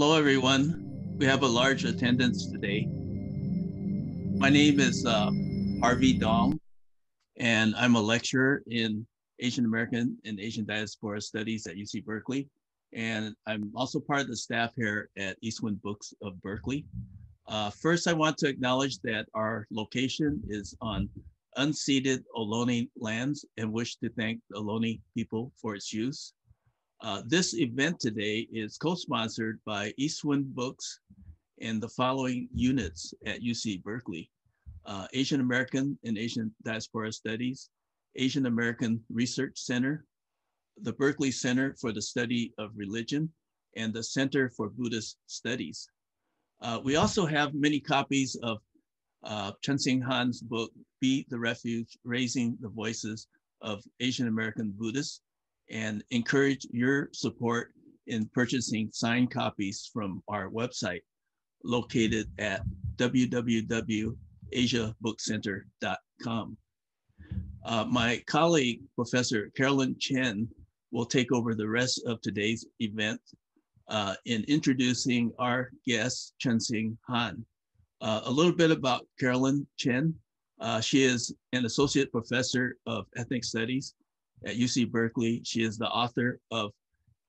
Hello, everyone. We have a large attendance today. My name is uh, Harvey Dong, and I'm a lecturer in Asian American and Asian Diaspora Studies at UC Berkeley. And I'm also part of the staff here at Eastwind Books of Berkeley. Uh, first, I want to acknowledge that our location is on unceded Ohlone lands and wish to thank the Ohlone people for its use. Uh, this event today is co-sponsored by Eastwind Books and the following units at UC Berkeley. Uh, Asian American and Asian Diaspora Studies, Asian American Research Center, the Berkeley Center for the Study of Religion, and the Center for Buddhist Studies. Uh, we also have many copies of uh, Chenxing Han's book, Be the Refuge, Raising the Voices of Asian American Buddhists, and encourage your support in purchasing signed copies from our website located at www.asiabookcenter.com. Uh, my colleague, Professor Carolyn Chen, will take over the rest of today's event uh, in introducing our guest, Chenxing Han. Uh, a little bit about Carolyn Chen. Uh, she is an associate professor of ethnic studies at UC Berkeley. She is the author of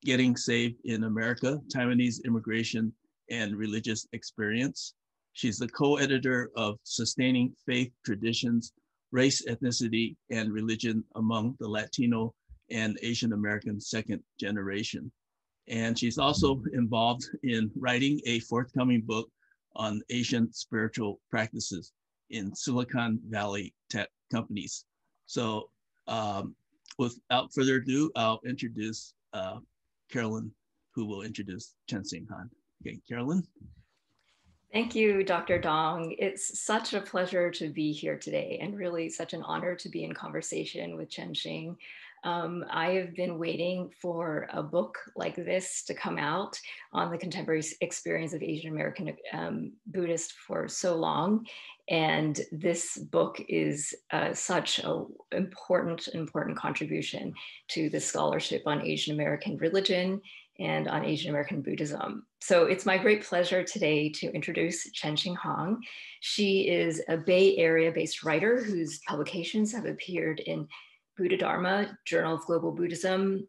Getting Saved in America, Taiwanese Immigration and Religious Experience. She's the co-editor of Sustaining Faith Traditions, Race, Ethnicity, and Religion Among the Latino and Asian American Second Generation. And she's also involved in writing a forthcoming book on Asian spiritual practices in Silicon Valley tech companies. So um, without further ado, I'll introduce uh, Carolyn, who will introduce Chenxing Han. Okay, Carolyn. Thank you, Dr. Dong. It's such a pleasure to be here today and really such an honor to be in conversation with Chenxing. Um, I have been waiting for a book like this to come out on the contemporary experience of Asian American um, Buddhists for so long. And this book is uh, such an important, important contribution to the scholarship on Asian American religion and on Asian American Buddhism. So it's my great pleasure today to introduce Chenxing Han. She is a Bay Area based writer whose publications have appeared in Buddha Dharma, Journal of Global Buddhism,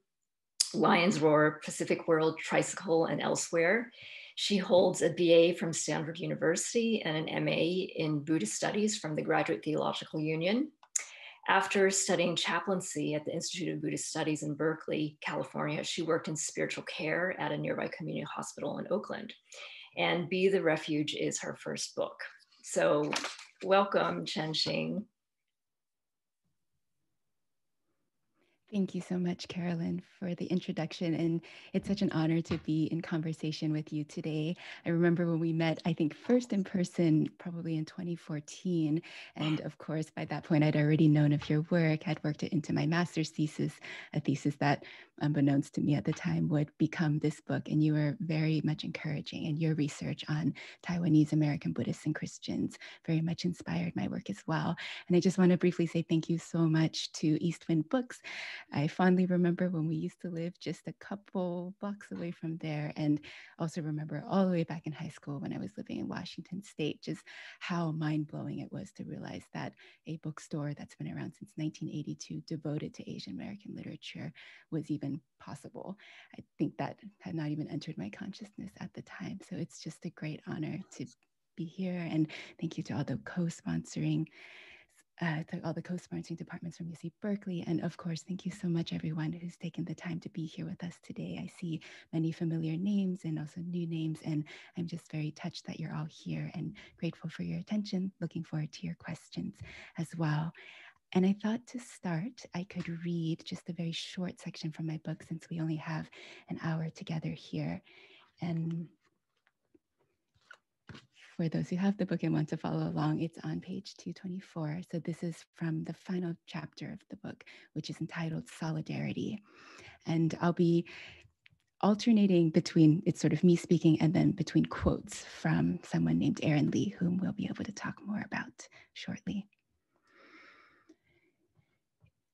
Lion's Roar, Pacific World, Tricycle, and elsewhere. She holds a BA from Stanford University and an MA in Buddhist Studies from the Graduate Theological Union. After studying chaplaincy at the Institute of Buddhist Studies in Berkeley, California, she worked in spiritual care at a nearby community hospital in Oakland. And Be the Refuge is her first book. So, welcome, Chenxing. Thank you so much, Carolyn, for the introduction. And it's such an honor to be in conversation with you today. I remember when we met, I think first in person, probably in 2014. And of course, by that point, I'd already known of your work, had worked it into my master's thesis, a thesis that unbeknownst to me at the time, would become this book. And you were very much encouraging, and your research on Taiwanese American Buddhists and Christians very much inspired my work as well. And I just want to briefly say thank you so much to Eastwind Books. I fondly remember when we used to live just a couple blocks away from there, and also remember all the way back in high school when I was living in Washington State, just how mind blowing it was to realize that a bookstore that's been around since 1982 devoted to Asian American literature was even possible. I think that had not even entered my consciousness at the time. So it's just a great honor to be here. And thank you to all the co sponsoring. Uh, to all the co-sponsoring departments from UC Berkeley. And of course, thank you so much, everyone who's taken the time to be here with us today. I see many familiar names and also new names, and I'm just very touched that you're all here and grateful for your attention. Looking forward to your questions as well. And I thought to start, I could read just a very short section from my book since we only have an hour together here. And for those who have the book and want to follow along, it's on page 224. So this is from the final chapter of the book, which is entitled Solidarity. And I'll be alternating between it's sort of me speaking and then between quotes from someone named Aaron Lee, whom we'll be able to talk more about shortly.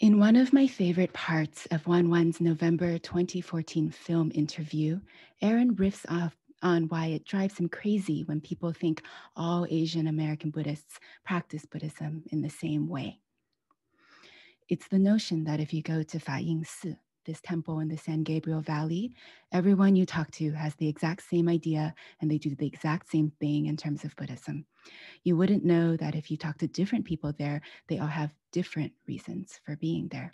In one of my favorite parts of Wan Wan's November 2014 film interview, Aaron riffs off on why it drives him crazy when people think all Asian American Buddhists practice Buddhism in the same way. It's the notion that if you go to Fa Yin Si, this temple in the San Gabriel Valley, everyone you talk to has the exact same idea and they do the exact same thing in terms of Buddhism. You wouldn't know that if you talk to different people there, they all have different reasons for being there.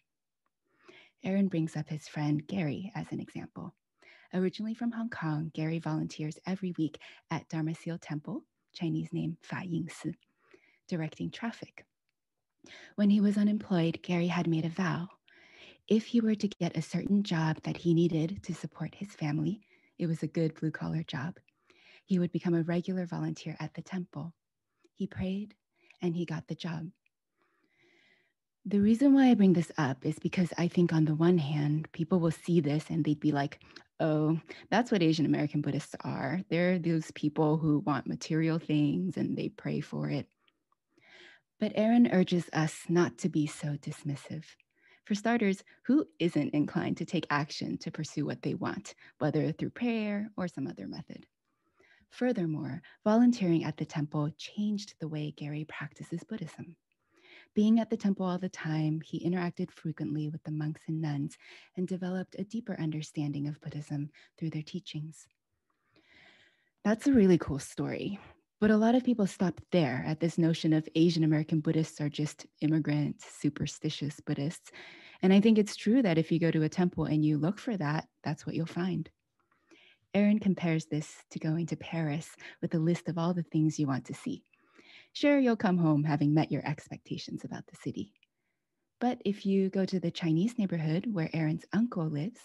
Aaron brings up his friend Gary as an example. Originally from Hong Kong, Gary volunteers every week at Dharma Seal Temple, Chinese name Fa Yin Si, directing traffic. When he was unemployed, Gary had made a vow. If he were to get a certain job that he needed to support his family, it was a good blue collar job, he would become a regular volunteer at the temple. He prayed and he got the job. The reason why I bring this up is because I think, on the one hand, people will see this and they'd be like, oh, that's what Asian American Buddhists are. They're those people who want material things and they pray for it. But Aaron urges us not to be so dismissive. For starters, who isn't inclined to take action to pursue what they want, whether through prayer or some other method? Furthermore, volunteering at the temple changed the way Gary practices Buddhism. Being at the temple all the time, he interacted frequently with the monks and nuns and developed a deeper understanding of Buddhism through their teachings. That's a really cool story. But a lot of people stop there at this notion of Asian American Buddhists are just immigrant, superstitious Buddhists. And I think it's true that if you go to a temple and you look for that, that's what you'll find. Aaron compares this to going to Paris with a list of all the things you want to see. Sure, you'll come home having met your expectations about the city. But if you go to the Chinese neighborhood where Aaron's uncle lives,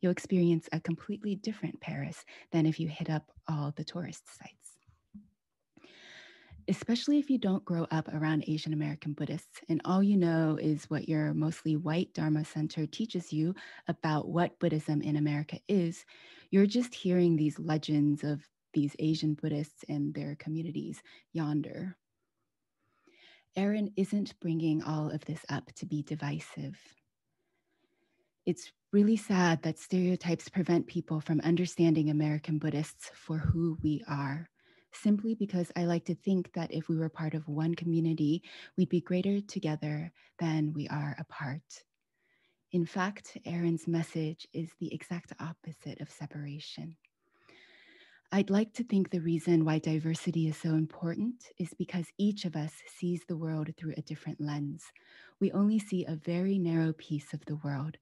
you'll experience a completely different Paris than if you hit up all the tourist sites especially if you don't grow up around Asian American Buddhists and all you know is what your mostly white Dharma center teaches you about what Buddhism in America is, you're just hearing these legends of these Asian Buddhists and their communities yonder. Aaron isn't bringing all of this up to be divisive. It's really sad that stereotypes prevent people from understanding American Buddhists for who we are, simply because I like to think that if we were part of one community, we'd be greater together than we are apart. In fact, Aaron's message is the exact opposite of separation. I'd like to think the reason why diversity is so important is because each of us sees the world through a different lens. We only see a very narrow piece of the world.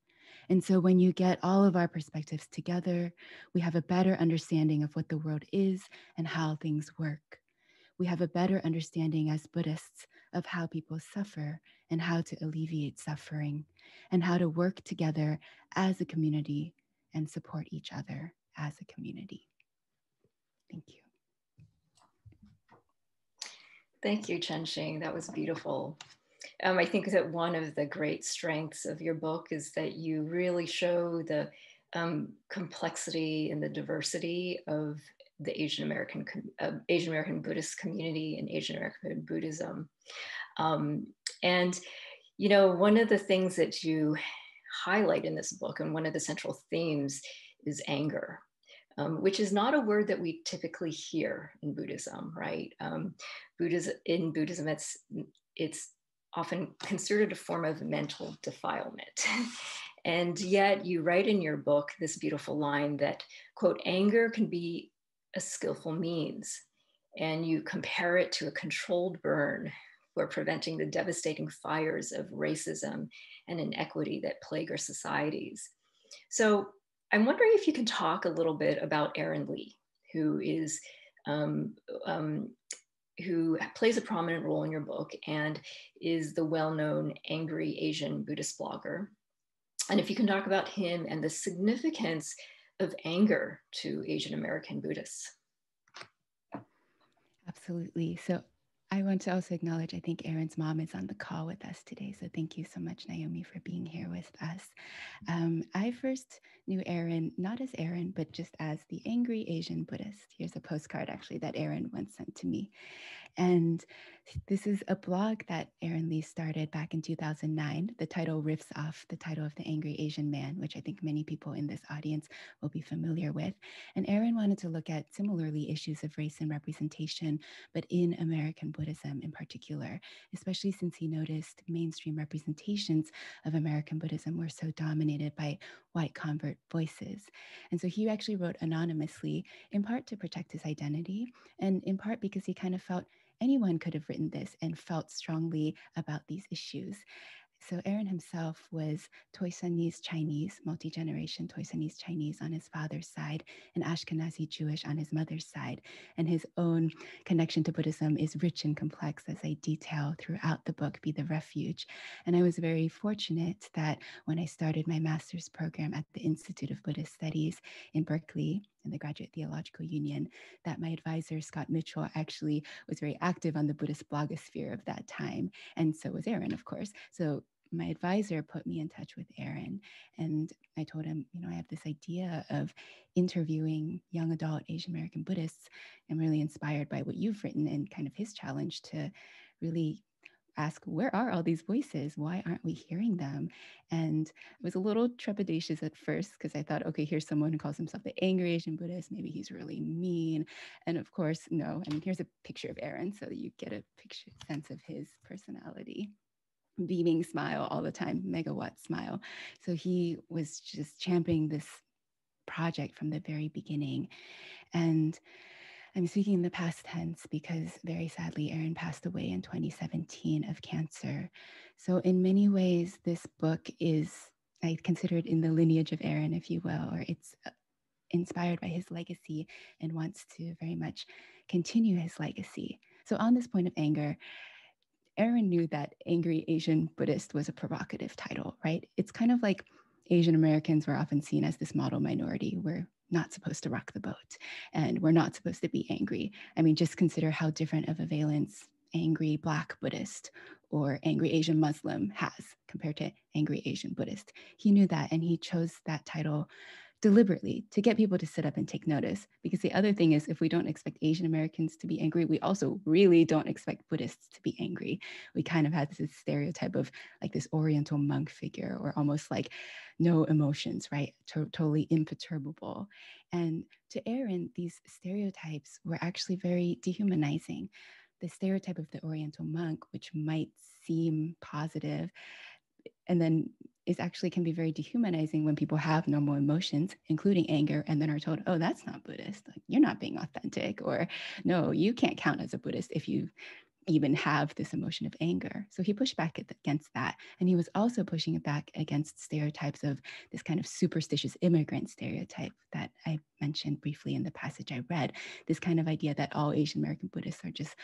And so when you get all of our perspectives together, we have a better understanding of what the world is and how things work. We have a better understanding as Buddhists of how people suffer and how to alleviate suffering and how to work together as a community and support each other as a community. Thank you. Thank you, Chenxing. That was beautiful. Um, I think that one of the great strengths of your book is that you really show the um, complexity and the diversity of the Asian American uh, Asian American Buddhist community and Asian American Buddhism. Um, and you know, one of the things that you highlight in this book, and one of the central themes, is anger. Um, which is not a word that we typically hear in Buddhism, right? Um, Buddhism in Buddhism, it's it's often considered a form of mental defilement. and yet, you write in your book this beautiful line that, quote, anger can be a skillful means, and you compare it to a controlled burn for preventing the devastating fires of racism and inequity that plague our societies. So I'm wondering if you can talk a little bit about Aaron Lee, who is um, um, who plays a prominent role in your book and is the well-known angry Asian Buddhist blogger. And if you can talk about him and the significance of anger to Asian American Buddhists. Absolutely. So I want to also acknowledge, I think Aaron's mom is on the call with us today. So thank you so much, Naomi, for being here with us. Um, I first knew Aaron, not as Aaron, but just as the angry Asian Buddhist. Here's a postcard actually that Aaron once sent to me. And this is a blog that Aaron Lee started back in 2009. The title riffs off the title of The Angry Asian Man, which I think many people in this audience will be familiar with. And Aaron wanted to look at similarly issues of race and representation, but in American Buddhism in particular, especially since he noticed mainstream representations of American Buddhism were so dominated by white convert voices. And so he actually wrote anonymously, in part to protect his identity, and in part because he kind of felt anyone could have written this and felt strongly about these issues. So Aaron himself was Toisanese Chinese, multi-generation Toisanese Chinese on his father's side and Ashkenazi Jewish on his mother's side. And his own connection to Buddhism is rich and complex as I detail throughout the book, Be the Refuge. And I was very fortunate that when I started my master's program at the Institute of Buddhist Studies in Berkeley, in the Graduate Theological Union, that my advisor, Scott Mitchell, actually was very active on the Buddhist blogosphere of that time. And so was Aaron, of course. So my advisor put me in touch with Aaron and I told him, you know, I have this idea of interviewing young adult Asian American Buddhists. I'm really inspired by what you've written and kind of his challenge to really ask where are all these voices? Why aren't we hearing them? And i was a little trepidatious at first because i thought okay here's someone who calls himself the angry asian buddhist. Maybe he's really mean. And of course no. I mean here's a picture of aaron so that you get a picture sense of his personality. Beaming smile all the time, megawatt smile. So he was just championing this project from the very beginning. And I'm speaking in the past tense because very sadly, Aaron passed away in 2017 of cancer. So, in many ways, this book is, I consider it in the lineage of Aaron, if you will, or it's uh, inspired by his legacy and wants to very much continue his legacy. So, on this point of anger, Aaron knew that Angry Asian Buddhist was a provocative title, right? It's kind of like Asian Americans were often seen as this model minority. We're not supposed to rock the boat and we're not supposed to be angry. I mean, just consider how different of a valence angry Black Buddhist or angry Asian Muslim has compared to angry Asian Buddhist. He knew that and he chose that title deliberately to get people to sit up and take notice. Because the other thing is, if we don't expect Asian Americans to be angry, we also really don't expect Buddhists to be angry. We kind of had this stereotype of like this Oriental monk figure, or almost like no emotions, right? To- totally imperturbable. And to Aaron, these stereotypes were actually very dehumanizing. The stereotype of the Oriental monk, which might seem positive, and then is actually can be very dehumanizing when people have normal emotions, including anger, and then are told, oh, that's not Buddhist. Like, you're not being authentic. Or no, you can't count as a Buddhist if you even have this emotion of anger. So he pushed back against that. And he was also pushing it back against stereotypes of this kind of superstitious immigrant stereotype that I mentioned briefly in the passage I read. This kind of idea that all Asian American Buddhists are just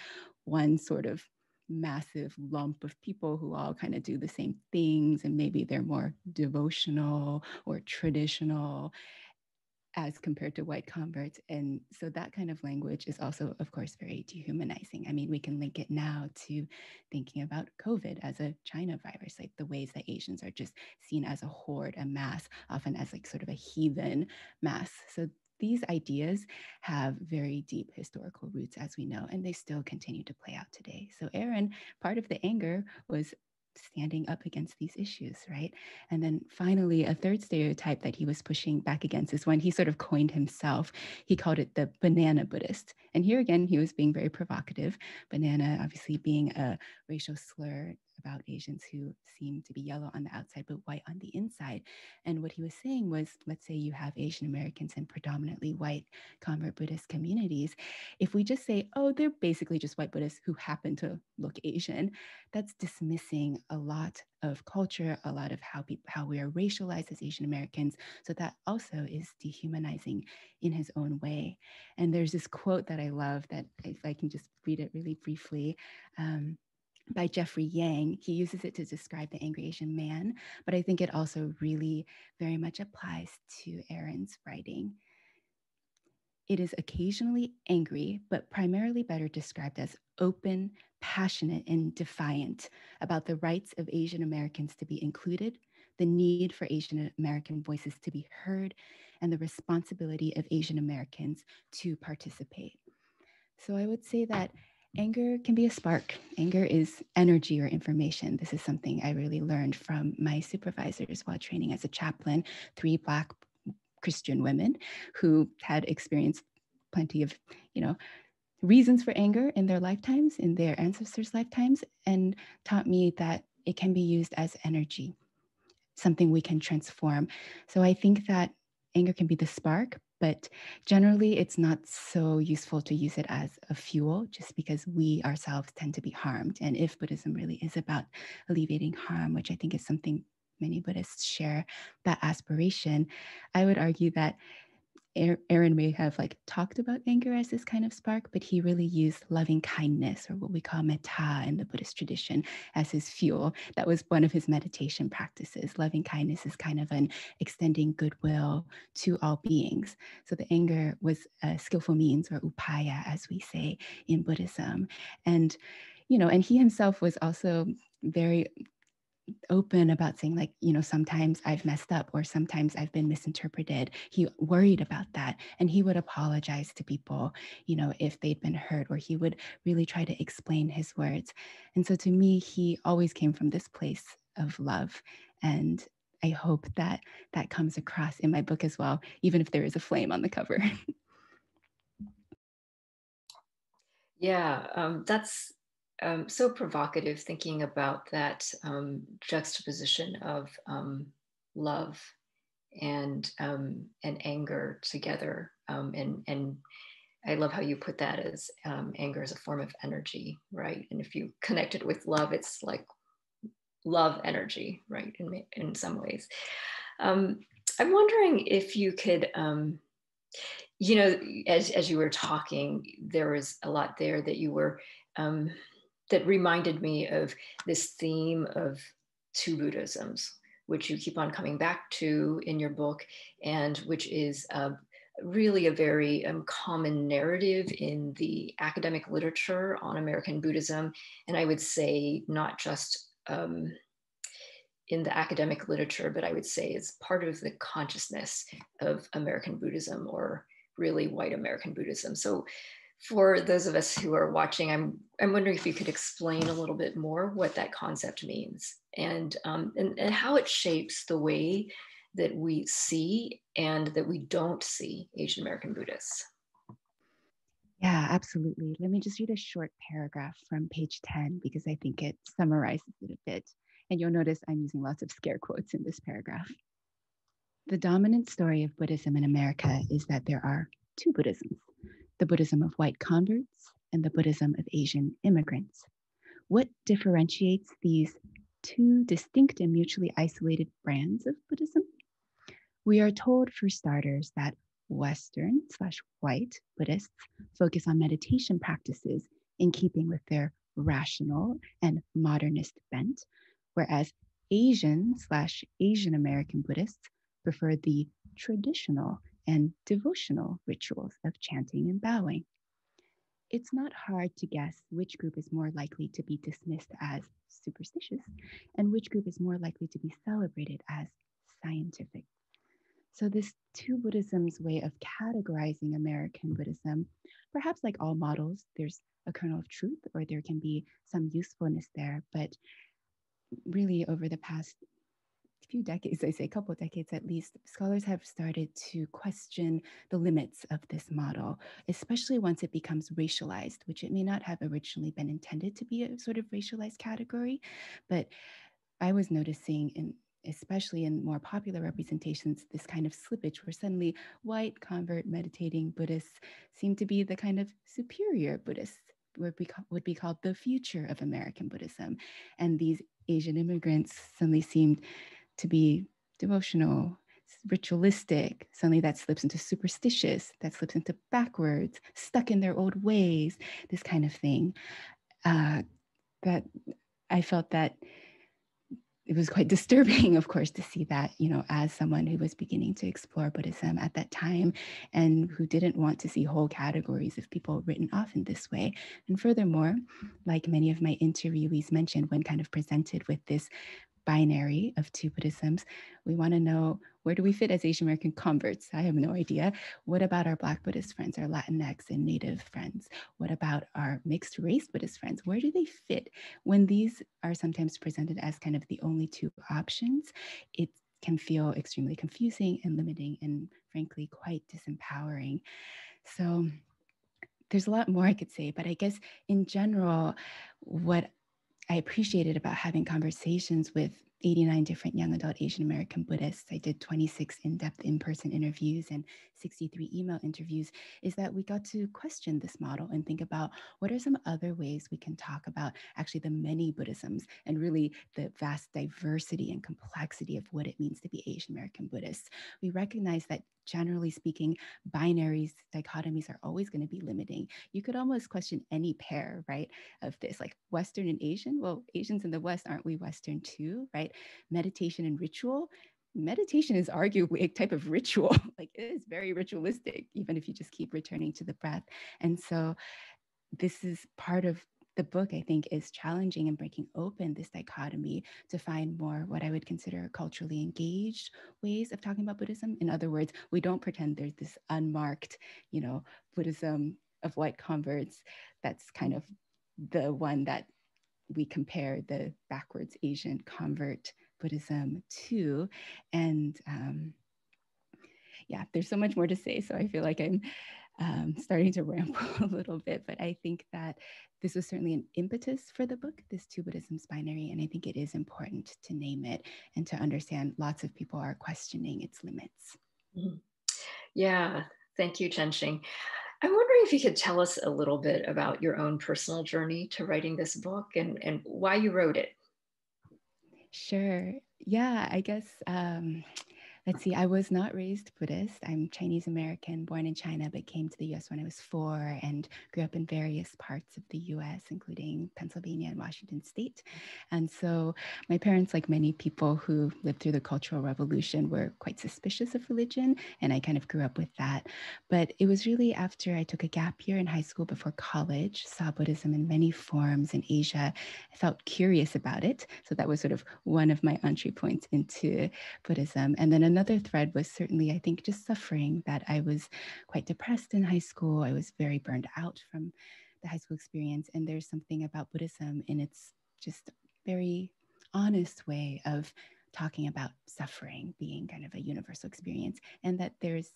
one sort of massive lump of people who all kind of do the same things and maybe they're more devotional or traditional as compared to white converts. And so that kind of language is also, of course, very dehumanizing. I mean, we can link it now to thinking about COVID as a China virus, like the ways that Asians are just seen as a horde, a mass, often as like sort of a heathen mass. So these ideas have very deep historical roots, as we know, and they still continue to play out today. So, Aaron, part of the anger was standing up against these issues, right? And then finally, a third stereotype that he was pushing back against is one he sort of coined himself. He called it the banana Buddhist. And here again, he was being very provocative. Banana, obviously, being a racial slur about Asians who seem to be yellow on the outside but white on the inside. And what he was saying was let's say you have Asian Americans in predominantly white convert Buddhist communities. If we just say, oh, they're basically just white Buddhists who happen to look Asian, that's dismissing a lot of culture, a lot of how people how we are racialized as Asian Americans. So that also is dehumanizing in his own way. And there's this quote that I love that if I can just read it really briefly. Um, by Jeffrey Yang. He uses it to describe the angry Asian man, but I think it also really very much applies to Aaron's writing. It is occasionally angry, but primarily better described as open, passionate, and defiant about the rights of Asian Americans to be included, the need for Asian American voices to be heard, and the responsibility of Asian Americans to participate. So I would say that anger can be a spark. Anger is energy or information. This is something I really learned from my supervisors while training as a chaplain, three Black Christian women who had experienced plenty of, you know, reasons for anger in their lifetimes, in their ancestors' lifetimes, and taught me that it can be used as energy, something we can transform. So I think that anger can be the spark, but generally it's not so useful to use it as a fuel just because we ourselves tend to be harmed. And if Buddhism really is about alleviating harm, which I think is something many Buddhists share that aspiration, I would argue that Aaron may have like talked about anger as this kind of spark, but he really used loving kindness or what we call metta in the Buddhist tradition as his fuel. That was one of his meditation practices. Loving kindness is kind of an extending goodwill to all beings. So the anger was a skillful means or upaya, as we say in Buddhism. And you know, and he himself was also very open about saying like you know sometimes i've messed up or sometimes i've been misinterpreted. He worried about that and he would apologize to people you know if they'd been hurt or he would really try to explain his words. And so to me he always came from this place of love and i hope that that comes across in my book as well even if there is a flame on the cover. Yeah um, that's um, so provocative thinking about that um, juxtaposition of um, love and um, and anger together um, and and I love how you put that as um, anger as a form of energy right? And if you connect it with love it's like love energy right in, in some ways. I'm wondering if you could you know as, as you were talking there was a lot there that you were um, that reminded me of this theme of two Buddhisms, which you keep on coming back to in your book, and which is uh, really a very um, common narrative in the academic literature on American Buddhism. And I would say not just um, in the academic literature, but I would say it's part of the consciousness of American Buddhism or really white American Buddhism. So for those of us who are watching, I'm, I'm wondering if you could explain a little bit more what that concept means and, um, and, and how it shapes the way that we see and that we don't see Asian American Buddhists. Yeah, absolutely. Let me just read a short paragraph from page 10 because I think it summarizes it a bit. And you'll notice I'm using lots of scare quotes in this paragraph. The dominant story of Buddhism in America is that there are two Buddhisms the Buddhism of white converts, and the Buddhism of Asian immigrants. What differentiates these two distinct and mutually isolated brands of Buddhism? We are told, for starters, that Western slash white Buddhists focus on meditation practices in keeping with their rational and modernist bent, whereas Asian slash Asian American Buddhists prefer the traditional and devotional rituals of chanting and bowing. It's not hard to guess which group is more likely to be dismissed as superstitious and which group is more likely to be celebrated as scientific. So, this two Buddhism's way of categorizing American Buddhism, perhaps like all models, there's a kernel of truth or there can be some usefulness there. But really, over the past few decades, I say a couple of decades at least, scholars have started to question the limits of this model, especially once it becomes racialized, which it may not have originally been intended to be a sort of racialized category. But I was noticing in especially in more popular representations, this kind of slippage where suddenly white convert meditating Buddhists seem to be the kind of superior Buddhists would be, would be called the future of American Buddhism. And these Asian immigrants suddenly seemed to be devotional, ritualistic. Suddenly that slips into superstitious, that slips into backwards, stuck in their old ways, this kind of thing. Uh, that I felt that it was quite disturbing, of course, to see that, you know, as someone who was beginning to explore Buddhism at that time and who didn't want to see whole categories of people written off in this way. And furthermore, like many of my interviewees mentioned, when kind of presented with this binary of two Buddhisms. We want to know where do we fit as Asian American converts? I have no idea. What about our Black Buddhist friends, our Latinx and Native friends? What about our mixed race Buddhist friends? Where do they fit? When these are sometimes presented as kind of the only two options, it can feel extremely confusing and limiting and frankly quite disempowering. So there's a lot more I could say, but I guess in general, what I appreciated about having conversations with 89 different young adult Asian American Buddhists. I did 26 in depth in person interviews and 63 email interviews. Is that we got to question this model and think about what are some other ways we can talk about actually the many Buddhisms and really the vast diversity and complexity of what it means to be Asian American Buddhists. We recognize that generally speaking, binaries, dichotomies are always going to be limiting. You could almost question any pair, right, of this, like Western and Asian. Well, Asians in the West, aren't we Western too, right? Meditation and ritual. Meditation is arguably a type of ritual. like it is very ritualistic, even if you just keep returning to the breath. And so this is part of the book, I think, is challenging and breaking open this dichotomy to find more what I would consider culturally engaged ways of talking about Buddhism. In other words, we don't pretend there's this unmarked, you know, Buddhism of white converts that's kind of the one that we compare the backwards Asian convert Buddhism to. And um, yeah, there's so much more to say. So I feel like I'm um, starting to ramble a little bit, but I think that this was certainly an impetus for the book, this Two Buddhisms binary, and I think it is important to name it and to understand lots of people are questioning its limits. Mm-hmm. Yeah, thank you, Chenxing. I'm wondering if you could tell us a little bit about your own personal journey to writing this book and, and why you wrote it. Sure. Yeah, I guess um, Let's see, I was not raised Buddhist. I'm Chinese American, born in China, but came to the US when I was four and grew up in various parts of the US, including Pennsylvania and Washington state. And so my parents, like many people who lived through the Cultural Revolution, were quite suspicious of religion. And I kind of grew up with that. But it was really after I took a gap year in high school before college, saw Buddhism in many forms in Asia. I felt curious about it. So that was sort of one of my entry points into Buddhism. And then another another thread was certainly, I think, just suffering that I was quite depressed in high school. I was very burned out from the high school experience. And there's something about Buddhism in its just very honest way of talking about suffering being kind of a universal experience and that there's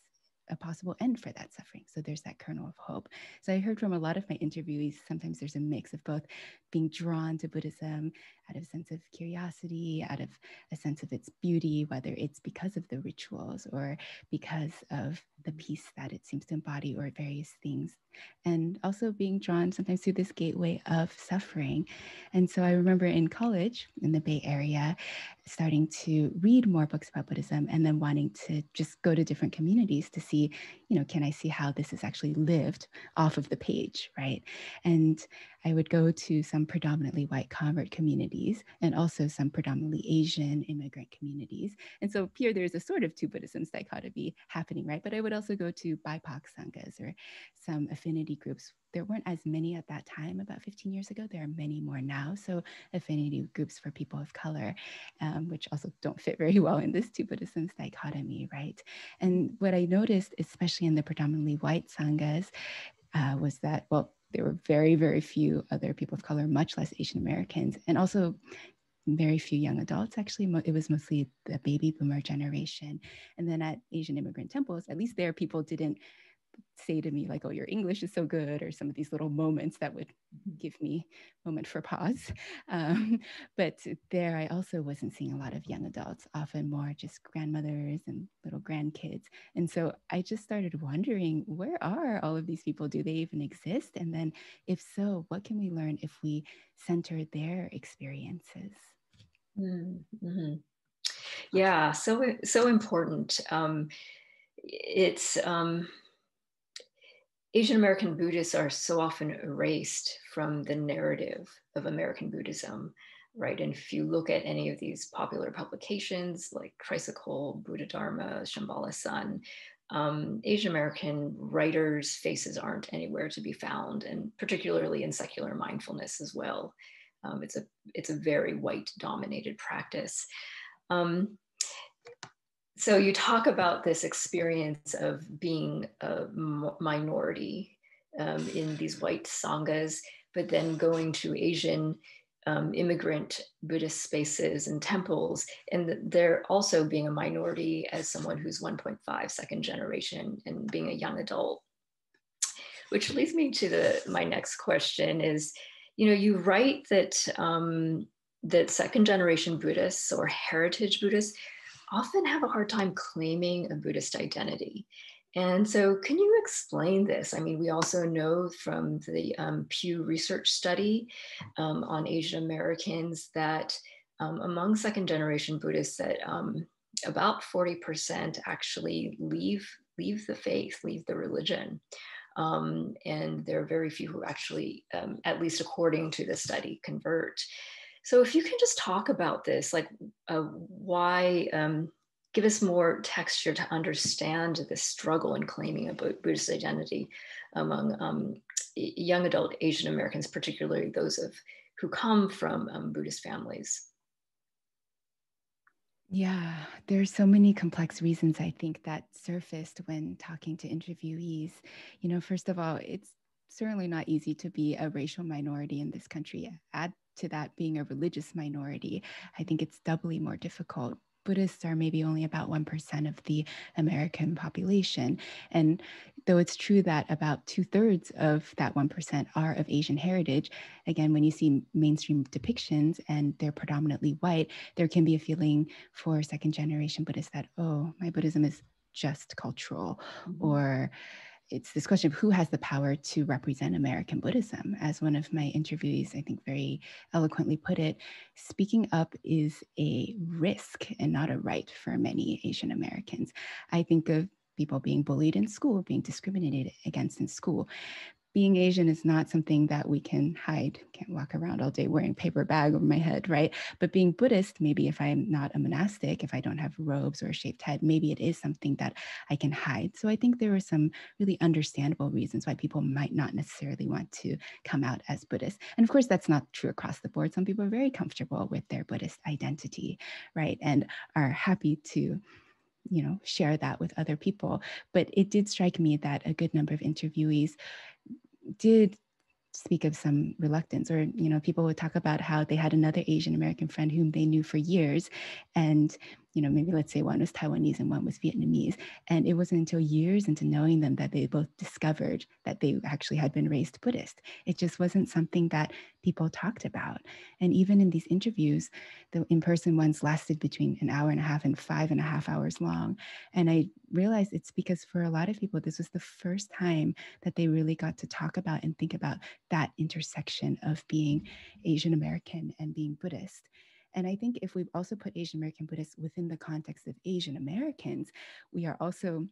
a possible end for that suffering. So there's that kernel of hope. So I heard from a lot of my interviewees, sometimes there's a mix of both being drawn to Buddhism out of a sense of curiosity, out of a sense of its beauty, whether it's because of the rituals or because of the mm. peace that it seems to embody or various things. And also being drawn sometimes through this gateway of suffering. And so I remember in college in the Bay Area, starting to read more books about Buddhism and then wanting to just go to different communities to see, you know, can I see how this is actually lived off of the page, right? And I would go to some predominantly white convert communities and also some predominantly Asian immigrant communities. And so here there's a sort of two Buddhisms dichotomy happening, right? But I would also go to BIPOC sanghas or some affinity groups. There weren't as many at that time, about 15 years ago. There are many more now. So affinity groups for people of color, um, which also don't fit very well in this two Buddhisms dichotomy, right? And what I noticed, especially in the predominantly white sanghas, uh, was that, well, there were very, very few other people of color, much less Asian Americans, and also very few young adults. Actually, it was mostly the baby boomer generation. And then at Asian immigrant temples, at least there, people didn't say to me like oh your english is so good or some of these little moments that would mm-hmm. give me moment for pause. Um, but there i also wasn't seeing a lot of young adults often more just grandmothers and little grandkids. And so i just started wondering where are all of these people? Do they even exist? And then if so what can we learn if we center their experiences? Mm-hmm. yeah so so important. Um, it's um, Asian American Buddhists are so often erased from the narrative of American Buddhism, right? And if you look at any of these popular publications like Tricycle, Buddha Dharma, Shambhala Sun, um, Asian American writers' faces aren't anywhere to be found, and particularly in secular mindfulness as well. Um, it's a it's a very white dominated practice. Um, so you talk about this experience of being a minority um, in these white sanghas, but then going to Asian um, immigrant Buddhist spaces and temples, and they're also being a minority as someone who's 1.5 second generation and being a young adult. Which leads me to the my next question is, you know, you write that um, that second generation Buddhists or heritage Buddhists often have a hard time claiming a Buddhist identity. And so, can you explain this? I mean, we also know from the um, Pew Research study um, on Asian Americans that um, among second generation Buddhists, that um, about 40% actually leave, leave the faith, leave the religion. Um, and there are very few who actually, um, at least according to the study, convert. So, if you can just talk about this, like uh, why give us more texture to understand the struggle in claiming a Buddhist identity among um, young adult Asian Americans, particularly those of who come from um, Buddhist families. Yeah, there's so many complex reasons I think that surfaced when talking to interviewees. You know, first of all, it's certainly not easy to be a racial minority in this country. Add to that being a religious minority, I think it's doubly more difficult Buddhists are maybe only about 1% of the American population. And though it's true that about two thirds of that 1% are of Asian heritage, again, when you see mainstream depictions and they're predominantly white, there can be a feeling for second generation Buddhists that, oh, my Buddhism is just cultural mm-hmm. or it's this question of who has the power to represent American Buddhism. As one of my interviewees, I think, very eloquently put it, speaking up is a risk and not a right for many Asian Americans. I think of people being bullied in school, being discriminated against in school being Asian is not something that we can hide. Can't walk around all day wearing paper bag over my head, right? But being Buddhist, maybe if I'm not a monastic, if I don't have robes or a shaved head, maybe it is something that I can hide. So I think there are some really understandable reasons why people might not necessarily want to come out as Buddhist. And of course, that's not true across the board. Some people are very comfortable with their Buddhist identity, right? And are happy to you know share that with other people but it did strike me that a good number of interviewees did speak of some reluctance or you know people would talk about how they had another asian american friend whom they knew for years. And you know, maybe let's say one was Taiwanese and one was Vietnamese. And it wasn't until years into knowing them that they both discovered that they actually had been raised Buddhist. It just wasn't something that people talked about. And even in these interviews, the in person ones lasted between an hour and a half and five and a half hours long. And I realized it's because for a lot of people, this was the first time that they really got to talk about and think about that intersection of being Asian American and being Buddhist. And I think if we've also put Asian American Buddhists within the context of Asian Americans, we are also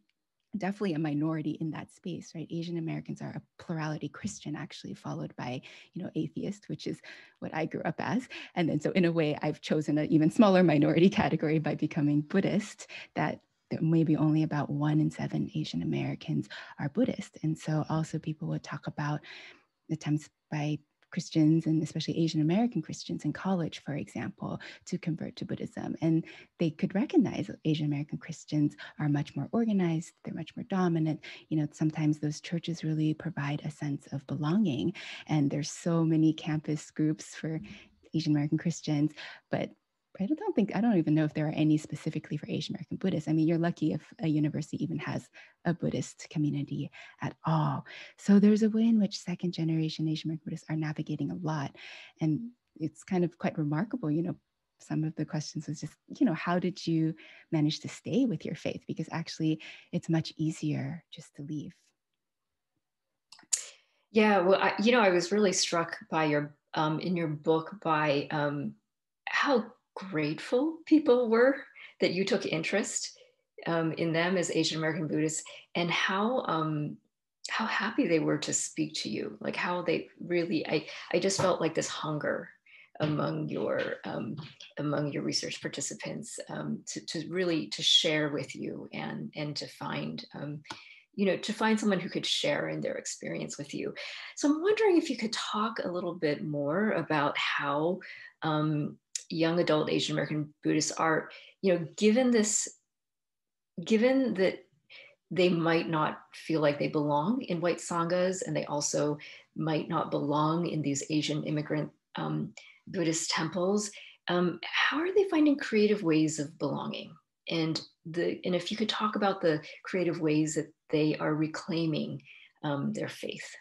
definitely a minority in that space right? Asian americans are a plurality christian actually followed by you know atheist which is what i grew up as. And then so in a way i've chosen an even smaller minority category by becoming buddhist that maybe only about one in seven asian americans are buddhist. And so also people would talk about attempts by Christians and especially Asian American Christians in college, for example, to convert to Buddhism. And they could recognize Asian American Christians are much more organized, they're much more dominant. You know, sometimes those churches really provide a sense of belonging. And there's so many campus groups for Asian American Christians, but I don't think, I don't even know if there are any specifically for Asian American Buddhists. I mean, you're lucky if a university even has a Buddhist community at all. So there's a way in which second generation Asian American Buddhists are navigating a lot. And it's kind of quite remarkable, you know, some of the questions was just, you know, how did you manage to stay with your faith? Because actually it's much easier just to leave. Yeah, well, I, you know, I was really struck by your, um, in your book by um, how grateful people were that you took interest um, in them as Asian American Buddhists and how um, how happy they were to speak to you like how they really I, I just felt like this hunger among your um, among your research participants um, to, to really to share with you and and to find um, you know, to find someone who could share in their experience with you. So I'm wondering if you could talk a little bit more about how um, young adult Asian American Buddhists are, you know, given this, given that they might not feel like they belong in white sanghas, and they also might not belong in these Asian immigrant um, Buddhist temples. Um, how are they finding creative ways of belonging? And the and if you could talk about the creative ways that they are reclaiming um, their faith.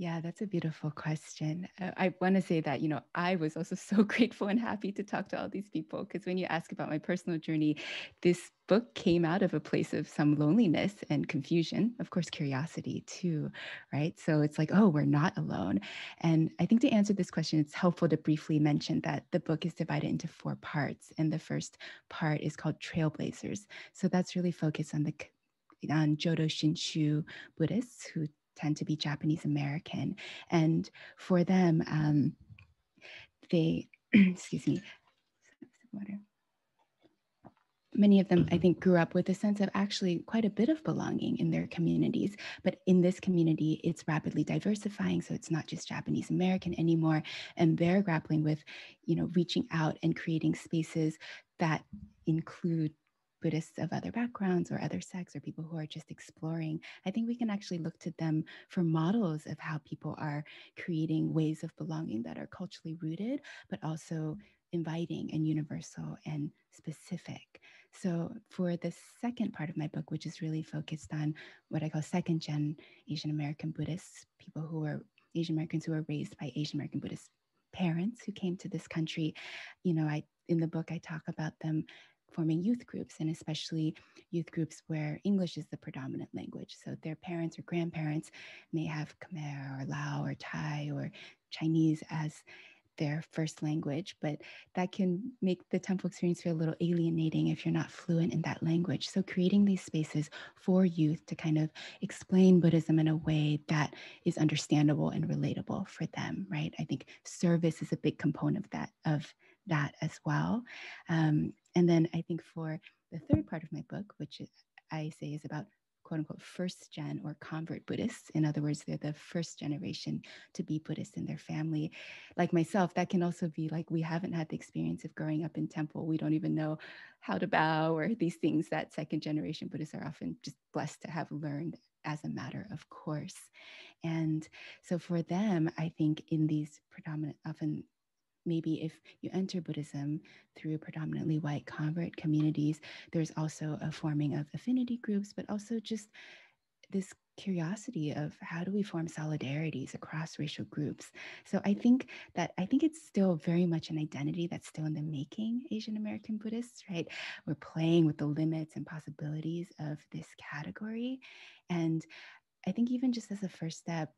Yeah, that's a beautiful question. Uh, I want to say that, you know, I was also so grateful and happy to talk to all these people because when you ask about my personal journey, this book came out of a place of some loneliness and confusion, of course, curiosity too, right? So it's like, oh, we're not alone. And I think to answer this question, it's helpful to briefly mention that the book is divided into four parts. And the first part is called Trailblazers. So that's really focused on the on Jodo Shinshu Buddhists who tend to be Japanese American. And for them, um, they, excuse me, water. Many of them, I think, grew up with a sense of actually quite a bit of belonging in their communities. But in this community, it's rapidly diversifying. So it's not just Japanese American anymore. And they're grappling with, you know, reaching out and creating spaces that include Buddhists of other backgrounds or other sects or people who are just exploring, I think we can actually look to them for models of how people are creating ways of belonging that are culturally rooted, but also mm-hmm. inviting and universal and specific. So, for the second part of my book, which is really focused on what I call second gen Asian American Buddhists, people who are Asian Americans who were raised by Asian American Buddhist parents who came to this country, you know, I in the book I talk about them forming youth groups and especially youth groups where English is the predominant language. So their parents or grandparents may have Khmer or Lao or Thai or Chinese as their first language, but that can make the temple experience feel a little alienating if you're not fluent in that language. So, creating these spaces for youth to kind of explain Buddhism in a way that is understandable and relatable for them, right? I think service is a big component of that, of that as well. Um, and then I think for the third part of my book, which I say is about quote unquote first gen or convert Buddhists. In other words, they're the first generation to be Buddhist in their family. Like myself, that can also be like we haven't had the experience of growing up in temple. We don't even know how to bow or these things that second generation Buddhists are often just blessed to have learned as a matter of course. And so for them, I think in these predominant, often maybe if you enter Buddhism through predominantly white convert communities, there's also a forming of affinity groups, but also just this curiosity of how do we form solidarities across racial groups? So i think that i think it's still very much an identity that's still in the making asian american buddhists right? We're playing with the limits and possibilities of this category. And i think even just as a first step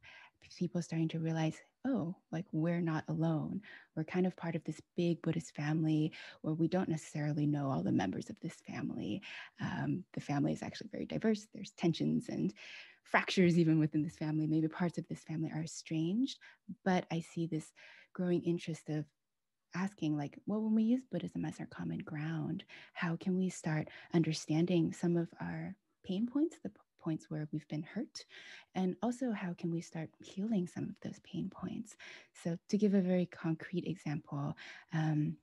people starting to realize oh, like we're not alone. We're kind of part of this big Buddhist family where we don't necessarily know all the members of this family. Um, the family is actually very diverse. There's tensions and fractures even within this family. Maybe parts of this family are estranged, but I see this growing interest of asking like well when we use buddhism as our common ground how can we start understanding some of our pain points the points where we've been hurt and also how can we start healing some of those pain points. So to give a very concrete example um,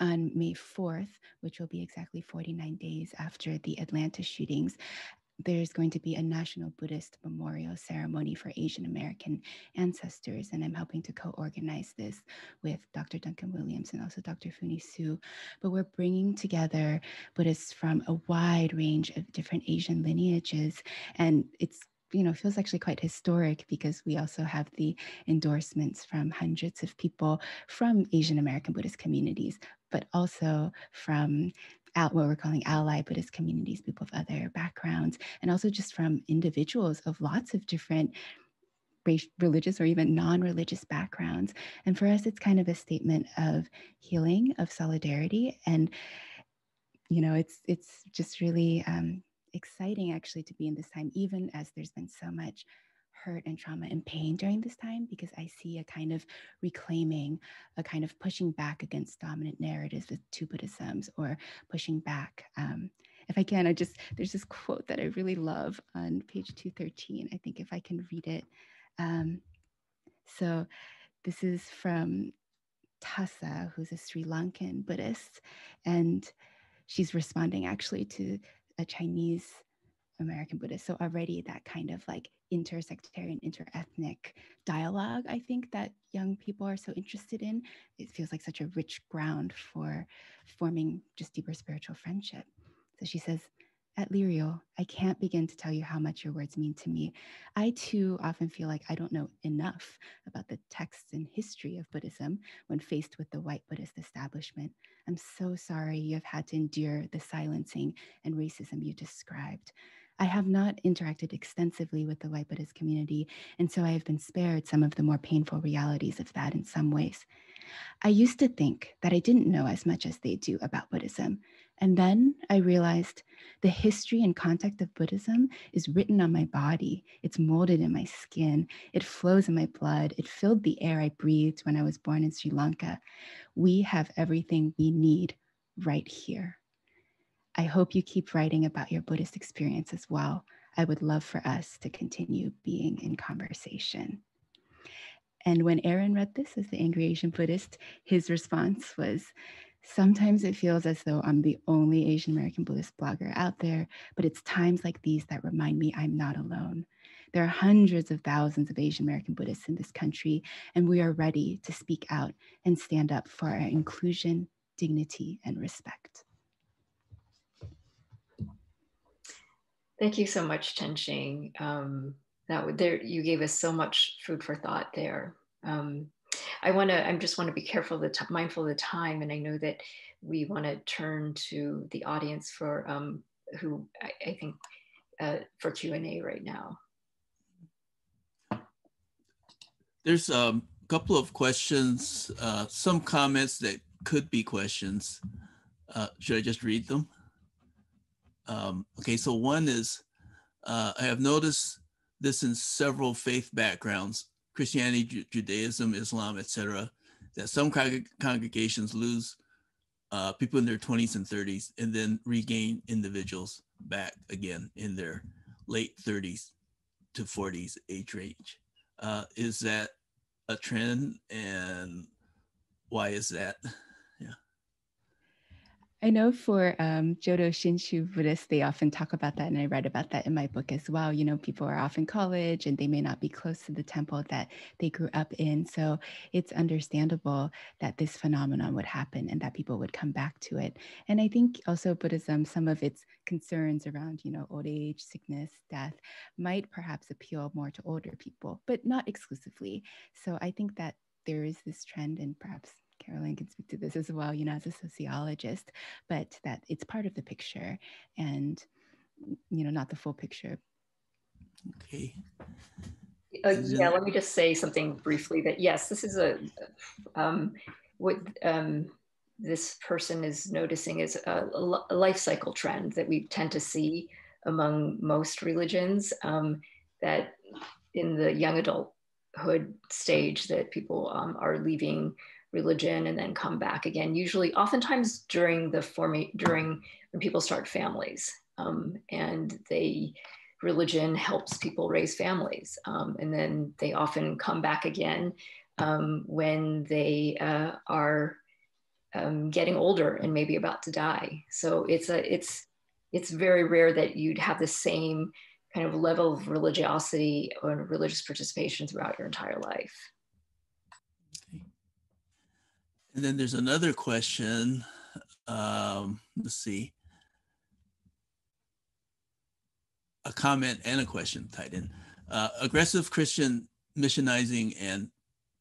on May 4th, which will be exactly 49 days after the Atlanta shootings, there's going to be a National Buddhist Memorial Ceremony for Asian American ancestors. And I'm helping to co organize this with Dr. Duncan Williams and also Dr. Funie Hsu. But we're bringing together Buddhists from a wide range of different Asian lineages. And it's you know feels actually quite historic because we also have the endorsements from hundreds of people from Asian American Buddhist communities, but also from out what we're calling ally Buddhist communities, people of other backgrounds, and also just from individuals of lots of different religious or even non-religious backgrounds. And for us it's kind of a statement of healing of solidarity and you know it's it's just really um, exciting actually to be in this time even as there's been so much hurt and trauma and pain during this time because I see a kind of reclaiming, a kind of pushing back against dominant narratives with two Buddhisms or pushing back um, if I can, I just, there's this quote that I really love on page 213. I think if I can read it. Um, so this is from Tassa, who's a Sri Lankan Buddhist, and she's responding actually to a Chinese American Buddhists. So already that kind of like intersectarian, interethnic dialogue, I think that young people are so interested in. It feels like such a rich ground for forming just deeper spiritual friendship. So she says, at Lirio, I can't begin to tell you how much your words mean to me. I too often feel like I don't know enough about the texts and history of Buddhism when faced with the white Buddhist establishment. I'm so sorry you have had to endure the silencing and racism you described. I have not interacted extensively with the white Buddhist community, and so I have been spared some of the more painful realities of that in some ways. I used to think that I didn't know as much as they do about Buddhism. And then I realized the history and context of Buddhism is written on my body. It's molded in my skin. It flows in my blood. It filled the air I breathed when I was born in Sri Lanka. We have everything we need right here. I hope you keep writing about your Buddhist experience as well. I would love for us to continue being in conversation. And when Aaron read this as the Angry Asian Buddhist, his response was Sometimes it feels as though I'm the only Asian American Buddhist blogger out there, but it's times like these that remind me I'm not alone. There are hundreds of thousands of Asian American Buddhists in this country, and we are ready to speak out and stand up for our inclusion, dignity, and respect. Thank you so much, Chenxing. Um, that there you gave us so much food for thought there. Um, I want to. I just want to be careful, the mindful of the time, and I know that we want to turn to the audience for um, who I, I think uh, for Q and A right now. There's a couple of questions, uh, some comments that could be questions. Uh, should I just read them? Um, okay, so one is uh, I have noticed this in several faith backgrounds, Christianity, Ju Judaism, Islam, etc., that some con congregations lose uh, people in their 20s and 30s and then regain individuals back again in their late 30s to 40s age range. Uh, is that a trend and why is that? I know for um, Jodo Shinshu Buddhists, they often talk about that, and I read about that in my book as well. You know, people are off in college and they may not be close to the temple that they grew up in. So it's understandable that this phenomenon would happen and that people would come back to it. And I think also Buddhism, some of its concerns around, you know, old age, sickness, death might perhaps appeal more to older people, but not exclusively. So I think that there is this trend, and perhaps Carolyn can speak to this as well, you know, as a sociologist, but that it's part of the picture and, you know, not the full picture. Okay. Uh, yeah, let me just say something briefly that yes, this is a, um, what um, this person is noticing is a, a, life cycle trend that we tend to see among most religions um, that in the young adulthood stage that people um, are leaving religion and then come back again usually oftentimes during the forming during when people start families um, and they religion helps people raise families um, and then they often come back again um, when they uh, are um, getting older and maybe about to die. So it's a it's it's very rare that you'd have the same kind of level of religiosity or religious participation throughout your entire life and then there's another question. Um, let's see. A comment and a question tied in. Uh, aggressive Christian missionizing and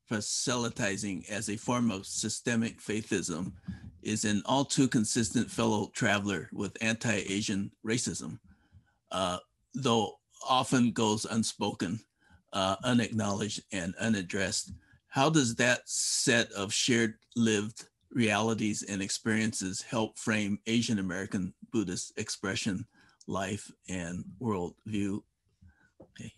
proselytizing as a form of systemic faithism is an all too consistent fellow traveler with anti Asian racism, uh, though often goes unspoken, uh, unacknowledged, and unaddressed how does that set of shared lived realities and experiences help frame Asian American Buddhist expression, life, and worldview? Okay.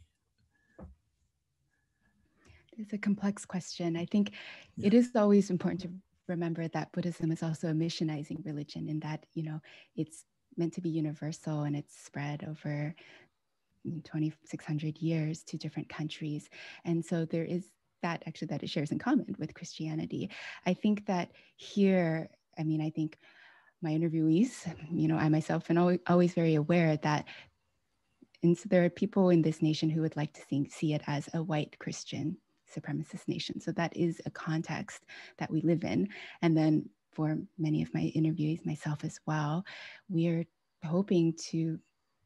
It's a complex question. I think yeah. it is always important to remember that Buddhism is also a missionizing religion in that, you know, it's meant to be universal and it's spread over mm, 2600 years to different countries and so there is that actually that it shares in common with christianity. I think that here i mean i think my interviewees you know i myself am always, always very aware that and so there are people in this nation who would like to see, see it as a white christian supremacist nation. So that is a context that we live in. And then for many of my interviewees myself as well we're hoping to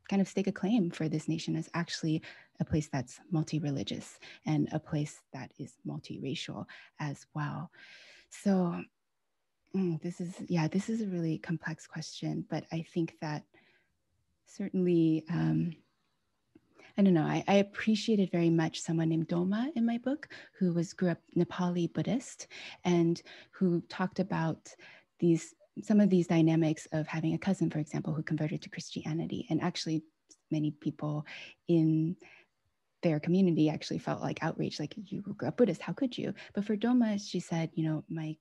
kind of stake a claim for this nation as actually a place that's multi-religious and a place that is multiracial as well. So mm, this is yeah, this is a really complex question, but I think that certainly. Um, I don't know. I, I, appreciated very much someone named Doma in my book, who was grew up Nepali Buddhist, and who talked about these some of these dynamics of having a cousin, for example, who converted to Christianity, and actually many people in their community actually felt like outrage, like you grew up Buddhist, how could you? But for Doma, she said, you know, my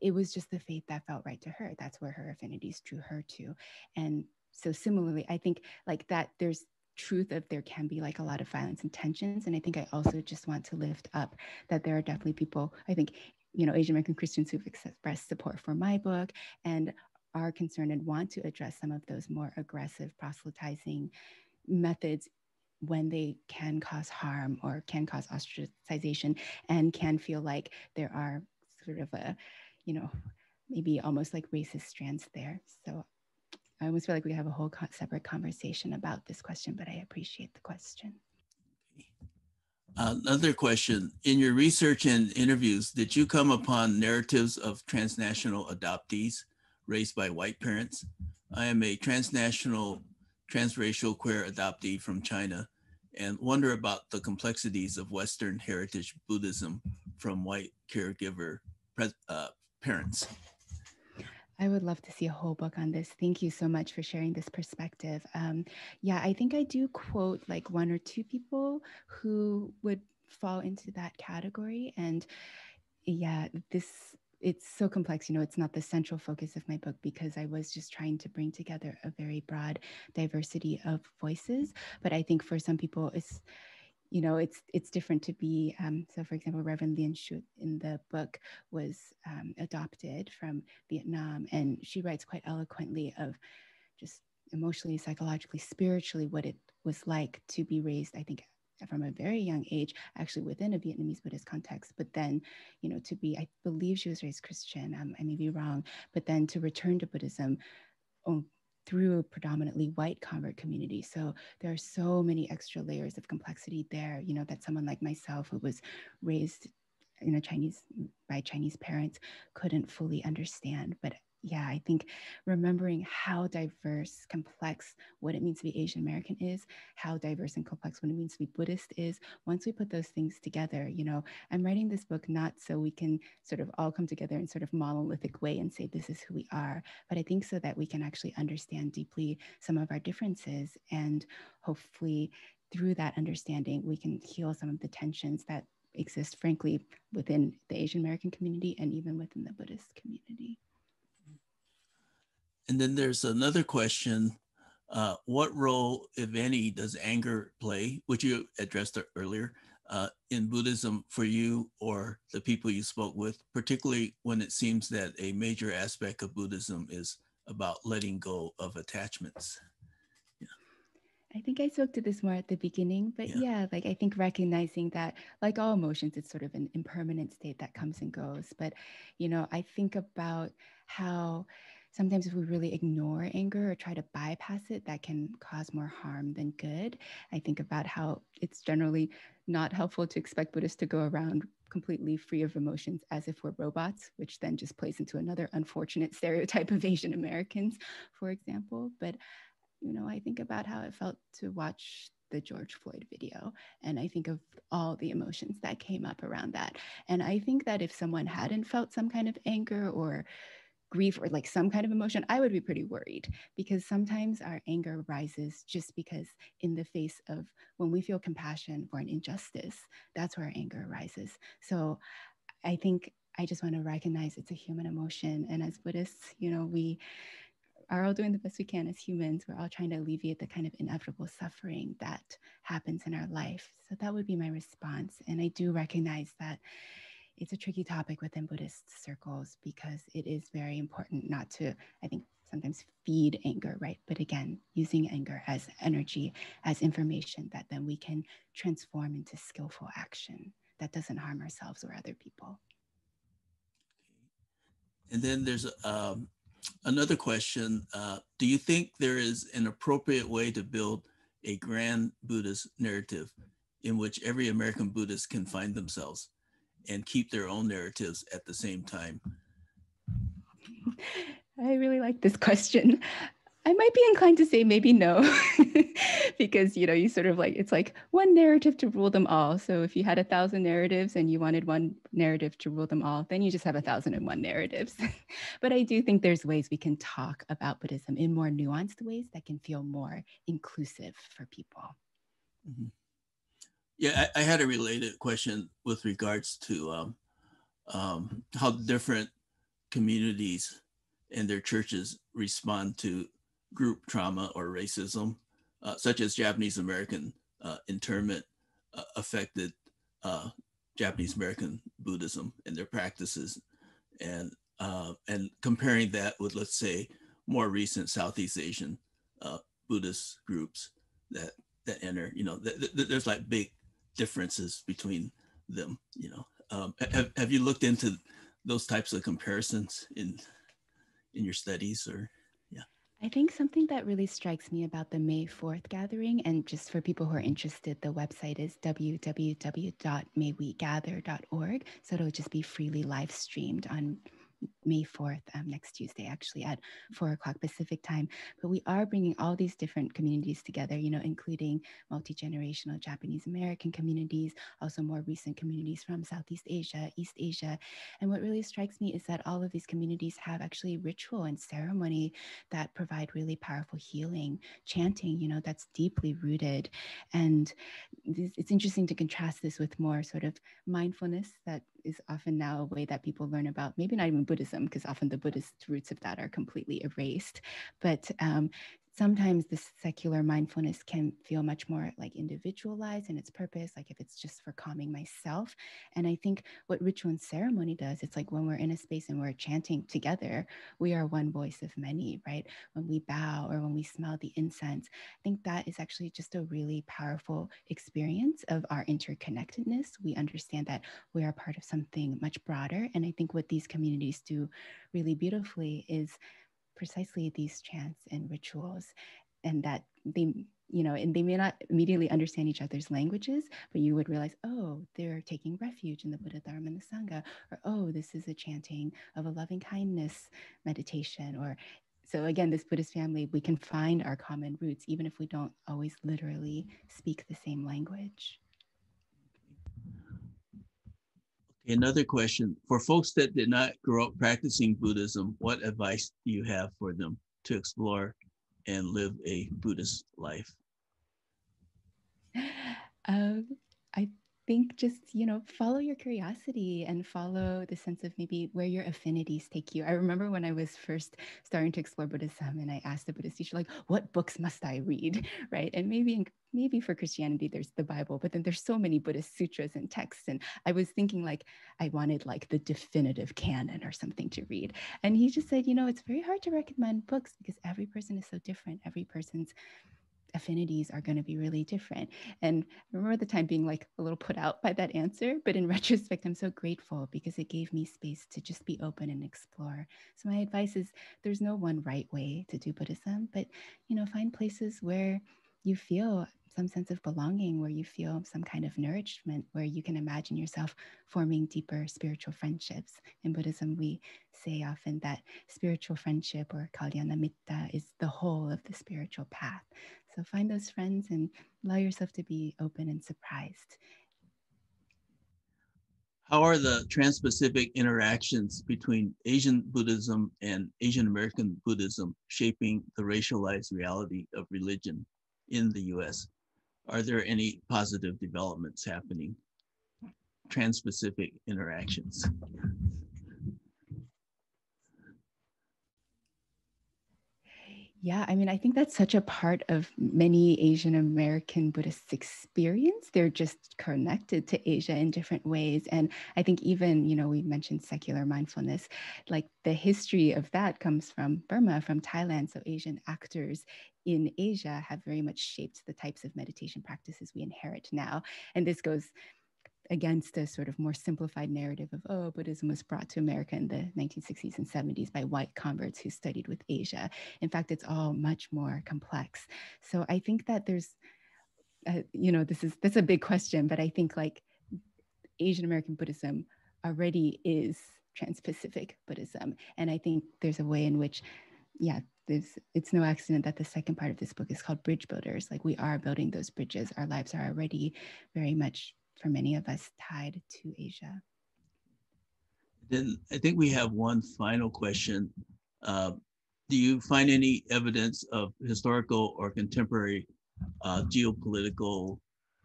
it was just the faith that felt right to her. That's where her affinities drew her to. And so similarly, I think like that there's truth of there can be like a lot of violence and tensions. And I think I also just want to lift up that there are definitely people, I think you know, Asian American Christians who've expressed support for my book and are concerned and want to address some of those more aggressive proselytizing methods when they can cause harm or can cause ostracization and can feel like there are sort of a, you know, maybe almost like racist strands there. So I almost feel like we have a whole separate conversation about this question, but I appreciate the question. Uh, another question. In your research and interviews, did you come upon narratives of transnational adoptees raised by white parents? I am a transnational, transracial queer adoptee from China and wonder about the complexities of Western heritage Buddhism from white caregiver uh, parents. I would love to see a whole book on this. Thank you so much for sharing this perspective. Um, yeah, I think I do quote like one or two people who would fall into that category. And yeah, this it's so complex you know it's not the central focus of my book because i was just trying to bring together a very broad diversity of voices but i think for some people it's you know, it's it's different to be. Um, so, for example, Reverend Lien Shutt in the book was um, adopted from Vietnam, and she writes quite eloquently of just emotionally, psychologically, spiritually, what it was like to be raised. I think from a very young age, actually within a Vietnamese Buddhist context, but then, you know, to be, I believe she was raised Christian, um, I may be wrong, but then to return to Buddhism oh, through a predominantly white convert community. So there are so many extra layers of complexity there, you know, that someone like myself who was raised in a Chinese by Chinese parents couldn't fully understand. But yeah, I think remembering how diverse, complex what it means to be Asian American is, how diverse and complex what it means to be Buddhist is, once we put those things together, you know, I'm writing this book not so we can sort of all come together in sort of monolithic way and say this is who we are, but I think so that we can actually understand deeply some of our differences and hopefully through that understanding, we can heal some of the tensions that exist, frankly, within the Asian American community and even within the Buddhist community. And then there's another question. Uh, what role, if any, does anger play, which you addressed earlier, uh, in Buddhism for you or the people you spoke with, particularly when it seems that a major aspect of Buddhism is about letting go of attachments? I think I spoke to this more at the beginning, but yeah. yeah. like I think recognizing that, like all emotions, it's sort of an impermanent state that comes and goes. But, you know, I think about how sometimes if we really ignore anger or try to bypass it, that can cause more harm than good. I think about how it's generally not helpful to expect Buddhists to go around completely free of emotions as if we're robots, which then just plays into another unfortunate stereotype of Asian Americans, for example. But, you know, I think about how it felt to watch the George Floyd video. And I think of all the emotions that came up around that. And I think that if someone hadn't felt some kind of anger or grief or like some kind of emotion, I would be pretty worried because sometimes our anger rises just because, in the face of when we feel compassion for an injustice, that's where our anger arises. So I think I just want to recognize it's a human emotion. And as Buddhists, you know, we are all doing the best we can as humans. We're all trying to alleviate the kind of inevitable suffering that happens in our life. So that would be my response. And I do recognize that it's a tricky topic within Buddhist circles because it is very important not to, I think, sometimes feed anger, right? But again, using anger as energy, as information that then we can transform into skillful action that doesn't harm ourselves or other people. And then there's um, another question. Uh, do you think there is an appropriate way to build a grand Buddhist narrative in which every American Buddhist can find themselves and keep their own narratives at the same time? I really like this question. I might be inclined to say maybe no, because you know you sort of like it's like one narrative to rule them all. So if you had a thousand narratives and you wanted one narrative to rule them all, then you just have a thousand and one narratives. but I do think there's ways we can talk about Buddhism in more nuanced ways that can feel more inclusive for people. Mm-hmm. Yeah, I, I, had a related question with regards to um, um, how different communities and their churches respond to group trauma or racism, uh, such as Japanese American uh, internment, uh, affected uh, Japanese American Buddhism and their practices, and uh, and comparing that with, let's say, more recent Southeast Asian uh, Buddhist groups that that enter. You know, th- th- there's like big differences between them. You know, um, have have you looked into those types of comparisons in in your studies or? Yeah. I think something that really strikes me about the May 4th gathering, and just for people who are interested, the website is www.maywegather.org. So it'll just be freely live streamed on May 4th, um, next Tuesday, actually at four o'clock Pacific time. But we are bringing all these different communities together, you know, including multi generational Japanese American communities, also more recent communities from Southeast Asia, East Asia. And what really strikes me is that all of these communities have actually ritual and ceremony that provide really powerful healing, chanting, you know, that's deeply rooted. And it's interesting to contrast this with more sort of mindfulness that is often now a way that people learn about maybe not even Buddhism, because often the Buddhist roots of that are completely erased, but um, sometimes this secular mindfulness can feel much more like individualized in its purpose, like if it's just for calming myself. And I think what ritual and ceremony does, it's like when we're in a space and we're chanting together, we are one voice of many, right? When we bow or when we smell the incense, I think that is actually just a really powerful experience of our interconnectedness. We understand that we are part of something much broader. And I think what these communities do really beautifully is precisely these chants and rituals and that they you know and they may not immediately understand each other's languages but you would realize oh they're taking refuge in the buddha dharma and the sangha or oh this is a chanting of a loving kindness meditation or so again this buddhist family we can find our common roots even if we don't always literally speak the same language Another question. For folks that did not grow up practicing Buddhism, what advice do you have for them to explore and live a Buddhist life? Um, I think just you know follow your curiosity and follow the sense of maybe where your affinities take you. I remember when i was first starting to explore buddhism and i asked the buddhist teacher like what books must i read? Right? And maybe maybe for christianity there's the bible but then there's so many buddhist sutras and texts and i was thinking like i wanted like the definitive canon or something to read and he just said you know it's very hard to recommend books because every person is so different every person's affinities are going to be really different. And I remember the time being like a little put out by that answer, but in retrospect, I'm so grateful because it gave me space to just be open and explore. So my advice is there's no one right way to do Buddhism, but you know, find places where you feel some sense of belonging, where you feel some kind of nourishment, where you can imagine yourself forming deeper spiritual friendships. In Buddhism, we say often that spiritual friendship or kalyanamitta is the whole of the spiritual path. So find those friends and allow yourself to be open and surprised. How are the trans Pacific interactions between Asian Buddhism and Asian American Buddhism shaping the racialized reality of religion in the US? Are there any positive developments happening? Trans Pacific interactions. Yeah, I mean, I think that's such a part of many Asian American Buddhist experience. They're just connected to Asia in different ways. And I think even, you know, we mentioned secular mindfulness, like the history of that comes from Burma, from Thailand. So Asian actors in Asia have very much shaped the types of meditation practices we inherit now. And this goes against a sort of more simplified narrative of, oh, Buddhism was brought to America in the 1960s and 70s by white converts who studied with Asia. In fact, it's all much more complex. So I think that there's, uh, you know, this is that's a big question, but I think like Asian American Buddhism already is trans-Pacific Buddhism, and I think there's a way in which, yeah, there's it's no accident that the second part of this book is called Bridge Builders. Like we are building those bridges. Our lives are already very much for many of us tied to Asia. Then I think we have one final question. Uh, do you find any evidence of historical or contemporary uh, geopolitical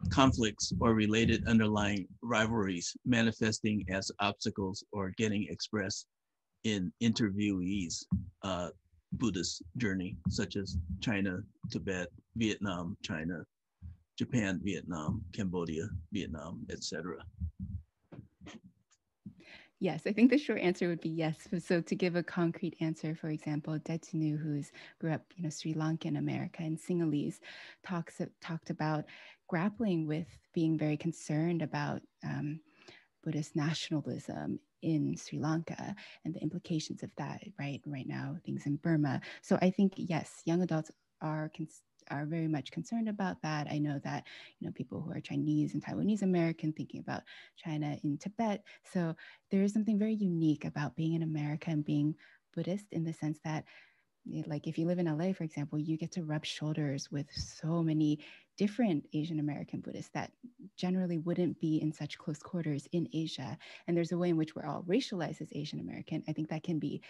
conflicts or related underlying rivalries manifesting as obstacles or getting expressed in interviewees' uh, Buddhist journey, such as China, Tibet, Vietnam, China, Japan, Vietnam, Cambodia, Vietnam, etc. Yes, I think the short answer would be yes. So to give a concrete answer, for example, Detunu, who's grew up, you know, Sri Lankan America and Sinhalese, talks talked about grappling with being very concerned about um, Buddhist nationalism in Sri Lanka and the implications of that, right? Right now, things in Burma. So I think yes, young adults are are very much concerned about that. I know that you know people who are Chinese and Taiwanese American thinking about China in Tibet. So there is something very unique about being in America and being Buddhist in the sense that eh, like if you live in LA, for example, you get to rub shoulders with so many different Asian American Buddhists that generally wouldn't be in such close quarters in Asia. And there's a way in which we're all racialized as Asian American. I think that can be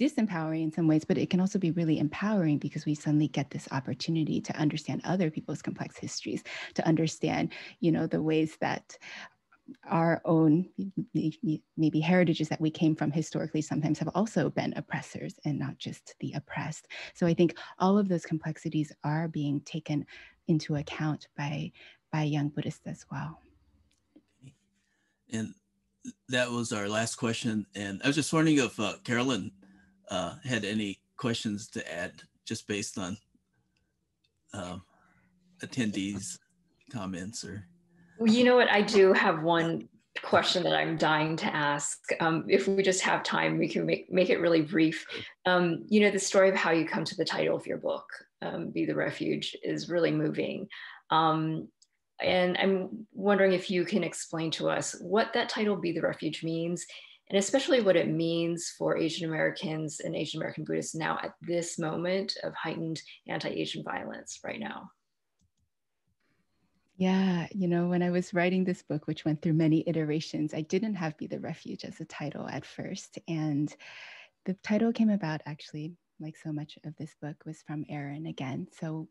disempowering in some ways, but it can also be really empowering because we suddenly get this opportunity to understand other people's complex histories, to understand, you know, the ways that our own maybe heritages that we came from historically sometimes have also been oppressors and not just the oppressed. So I think all of those complexities are being taken into account by by young Buddhists as well. And that was our last question. And I was just wondering if uh, Carolyn uh, had any questions to add just based on uh, attendees' comments or. You know what? I do have one question that I'm dying to ask. Um, if we just have time, we can make, make it really brief. Um, you know, the story of how you come to the title of your book, um, Be the Refuge, is really moving. Um, and I'm wondering if you can explain to us what that title, Be the Refuge, means and especially what it means for Asian Americans and Asian American Buddhists now at this moment of heightened anti Asian violence right now. Yeah, you know, when I was writing this book, which went through many iterations, I didn't have Be the Refuge as a title at first. And the title came about actually, like so much of this book, was from Aaron again. So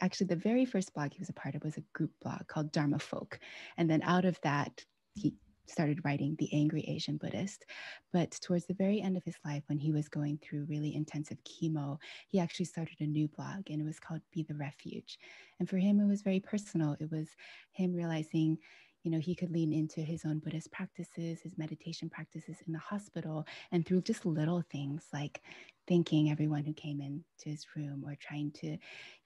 actually the very first blog he was a part of was a group blog called Dharma Folk. And then out of that, he started writing The Angry Asian Buddhist. But towards the very end of his life, when he was going through really intensive chemo, he actually started a new blog and it was called Be the Refuge. And for him, it was very personal. It was him realizing you know, he could lean into his own Buddhist practices, his meditation practices in the hospital, and through just little things like thanking everyone who came into his room or trying to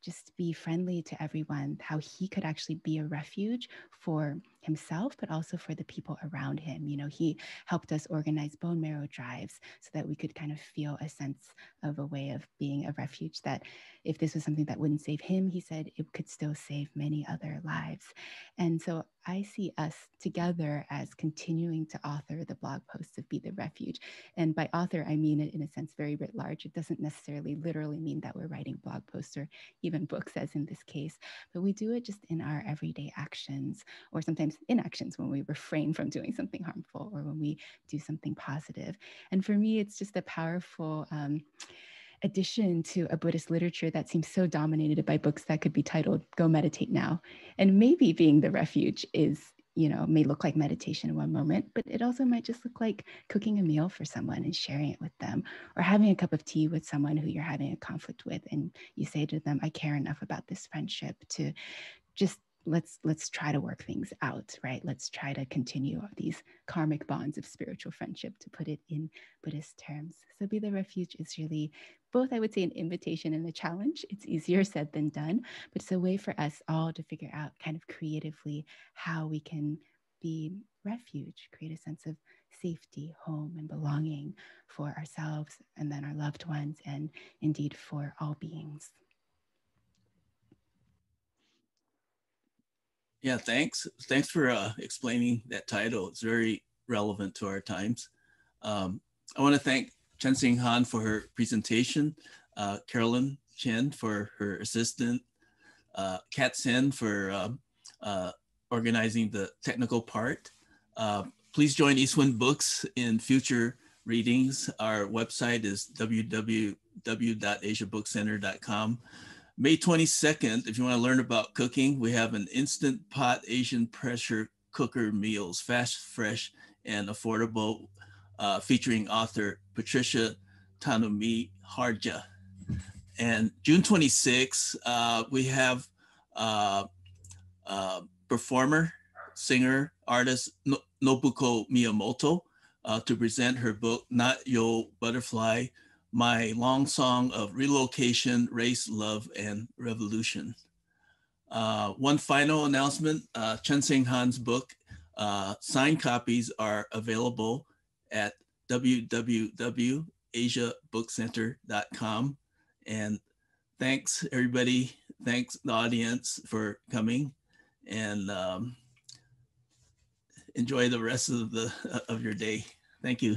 just be friendly to everyone, how he could actually be a refuge for himself, but also for the people around him. You know, he helped us organize bone marrow drives so that we could kind of feel a sense of a way of being a refuge that if this was something that wouldn't save him, he said it could still save many other lives. And so I see us together as continuing to author the blog posts of Be the Refuge. And by author, I mean it in a sense very writ large. It doesn't necessarily literally mean that we're writing blog posts or even books, as in this case, but we do it just in our everyday actions or sometimes inactions when we refrain from doing something harmful or when we do something positive. And for me, it's just a powerful. Um, addition to a Buddhist literature that seems so dominated by books that could be titled Go Meditate Now. And maybe being the refuge is you know, may look like meditation in one moment, but it also might just look like cooking a meal for someone and sharing it with them, or having a cup of tea with someone who you're having a conflict with. And you say to them, I care enough about this friendship to just let's let's try to work things out right? Let's try to continue these karmic bonds of spiritual friendship to put it in buddhist terms. So be the refuge is really both i would say an invitation and a challenge. It's easier said than done but it's a way for us all to figure out kind of creatively how we can be refuge create a sense of safety home and belonging for ourselves and then our loved ones and indeed for all beings Yeah, thanks. Thanks for uh, explaining that title. It's very relevant to our times. Um, I want to thank Chenxing Han for her presentation, uh, Carolyn Chen for her assistant, uh, Kat Sen for um, uh, organizing the technical part. Uh, please join Eastwind Books in future readings. Our website is www.asiabookcenter.com. May 22nd, if you want to learn about cooking, we have an instant pot Asian pressure cooker meals, fast, fresh, and affordable, uh, featuring author Patricia Tanumi Harja. And June 26th, uh, we have uh, uh, performer, singer, artist Nobuko Miyamoto uh, to present her book, Not Yo Butterfly, my long song of relocation, race, love, and revolution. Uh, one final announcement, uh, Chenxing Han's book, uh, signed copies are available at www.asiabookcenter.com. And thanks everybody, thanks the audience for coming and um, enjoy the rest of the of your day. Thank you.